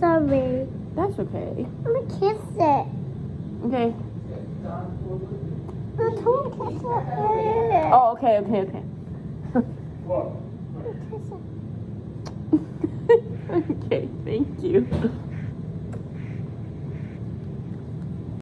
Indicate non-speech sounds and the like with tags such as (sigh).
sorry. That's okay. I'm gonna kiss it. Okay. I don't want to kiss it. Oh, okay, okay, okay. (laughs) Kiss it. okay, thank you.